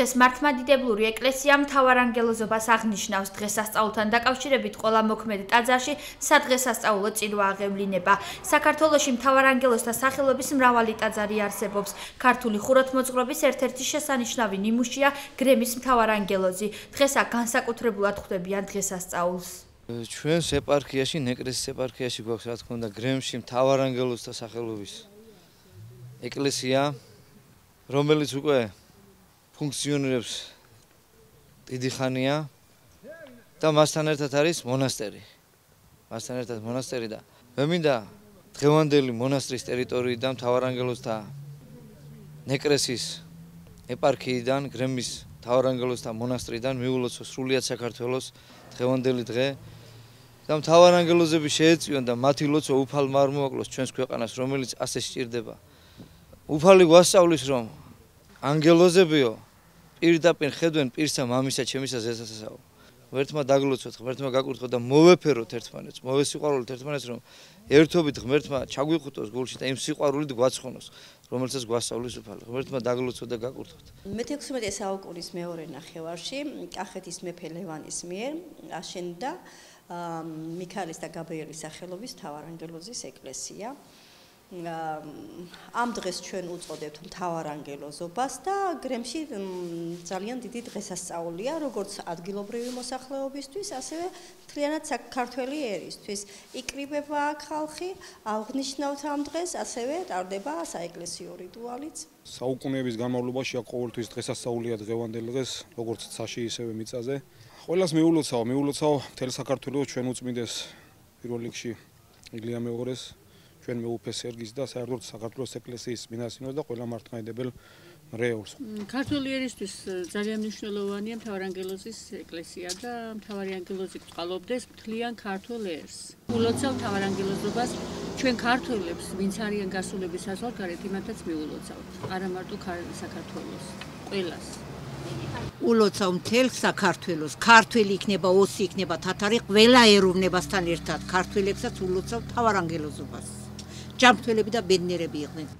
დღეს მართლმადიდებლური ეკლესია მთავარანგელოზობას აღნიშნავს დღესასწაულთან დაკავშირებით ყველა მოქმედ ტაძარში სადღესასწაულო წირვა აღევლინება. საქართველოში მთავარანგელოზთა სახელობის მრავალი ტაძარი არსებობს. ქართული ხუროთმოძღვრების ერთ-ერთი შესანიშნავი ნიმუშია გრემის მთავარანგელოზი. დღესა განსაკუთრებულად ხვდებიან დღესასწაულს. ჩვენს ეპარქიაში, ნეკრესის ეპარქიაში გვაქვს რა თქმა უნდა გრემში მთავარანგელოზთა სახელობის ეკლესია, რომელიც უკვე ფუნქციონირებს დიდი ხანია და მასთან ერთად არის მონასტერი. მასთან ერთად მონასტერი და მე მინდა დღევანდელი მონასტრის ტერიტორიიდან მთავარანგელოზთა ნეკრესის ეპარქიიდან გრემის მთავარანგელოზთა მონასტრიდან მიულოცო სრულიად საქართველოს დღევანდელი დღე და მთავარანგელოზები შეეწიონ და მათი ლოცვა უფალ მარმოაკლოს ჩვენს ქვეყანას რომელიც ასე სჭირდება. უფალი გვასწავლის რომ ანგელოზებიო პირდაპირ ხედვენ პირსა მამისა ჩემისა ზესასაო ღმერთმა დაგლოცოთ ღმერთმა გაკურთხოთ და მოვეფეროთ ერთმანეთს მოვესიყვარულოთ ერთმანეთს რომ ერთობით ღმერთმა ჩაგვიყუტოს გულში და იმ სიყვარულით გვაცხონოს რომელსაც გვასწავლის უფალი. ღმერთმა დაგლოცოთ და გაკურთხოთ მე-16 საუკუნის მეორე ნახევარში კახეთის მეფე ლევანის მიერ აშენდა მიქაელის და გაბრიელის სახელობის თავარანგელოზის ეკლესია ამ დღეს ჩვენ უწოდებთ მთავარანგელოზობას და გრემში ძალიან დიდი დღესასწაულია როგორც ადგილობრივი მოსახლეობისთვის, ასევე მთლიანად საქართველოს ერისთვის. იკრიბება აქ ხალხი, აღნიშნავთ ამ დღეს, ასევე ტარდება საეკლესიო რიტუალიც. საუკუნეების განმავლობაში აქ ყოველთვის დღესასწაულია დღევანდელ დღეს, როგორც ცაში ისევე მიწაზე. ყველას მიულოცავ, მიულოცავ მთელ საქართველოს ჩვენ უწმინდეს პირველ რიგში ილია მეუღრეს ჩვენ მეუფე სერგის და საერთოდ საქართველოს ეკლესიის მინასინოს და ყველა მართლმადიდებელ რეულს. ქართული ერისთვის ძალიან მნიშვნელოვანია მთავარანგელოზის ეკლესია და მთავარანგელოზი წყალობდეს მთლიან ქართულ ერს. ულოცავ მთავარანგელოზობას ჩვენ ქართველებს, ვინც არიან გასულების საზღვარგარეთ, იმათაც მიულოცავთ. არა მარტო საქართველოს, ყველას. ულოცავ მთელ საქართველოს, ქართველი იქნება, ოსი იქნება, თათარი, ყველა ეროვნებასთან ერთად ქართველებსაც ულოცავ მთავარანგელოზობას. ჯანმრთელები და ბედნიერები იყვნენ.